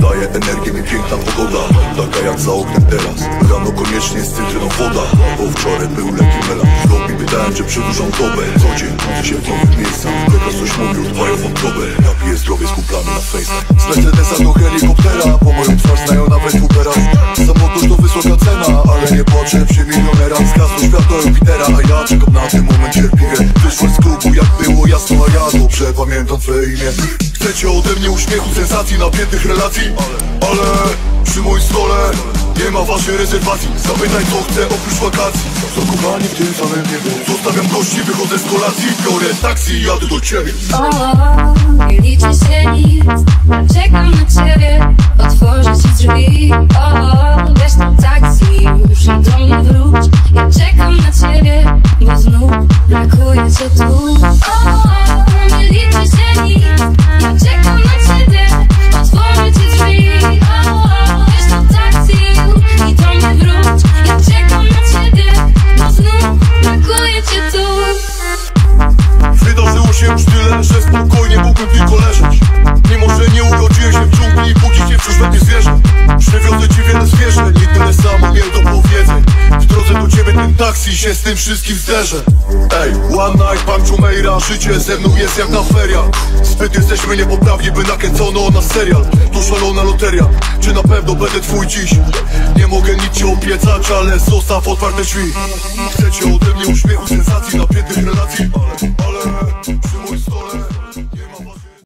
Daje energię mi piękna pogoda. Taka jak za oknem teraz. Rano koniecznie z cytryną woda. Bo wczoraj był lekki melan. W lobby pytałem, czy przedłużam dobę. Co dzień budzę się w nowych miejscach. Lekarz coś mówił, dbają wątrobę Ja piję zdrowie z kumplami na FaceTime Z Mercedesa do helikoptera cena Ale nie płaczę przy milionera Zgasło światło Jupitera A ja czekam na ten moment cierpliwie. Wyszłaś z klubu jak było jasno A ja dobrze pamiętam twoje imię. Chcecie ode mnie uśmiechu, sensacji, napiętych relacji? Ale, przy moim stole nie ma waszej rezerwacji. Zapytaj co chcę oprócz wakacji. Zakopani w tym samym niebie? Zostawiam gości, wychodzę z kolacji. Biorę taksi i jadę do ciebie. O, nie liczy się nic. Czekam na ciebie się już tyle, że spokojnie mógłbym tylko leżeć. Mimo, że nie urodziłem się w dżungli Budzić się wciąż będzie zwierzę. Przywiozę ci wiele zwierzę Nie tyle samo miał do powiedzeń. W drodze do ciebie ten taksi się z tym wszystkim zderzę. Ej, one night, Pancho Meira Życie ze mną jest jak na feriach Zbyt jesteśmy niepoprawni, by nakręcono na serial. To szalona loteria Czy na pewno będę twój dziś? Nie mogę nic ci obiecać, ale zostaw otwarte drzwi. Chcecie ode mnie uśmiechu, sensacji, napiętych relacji. ale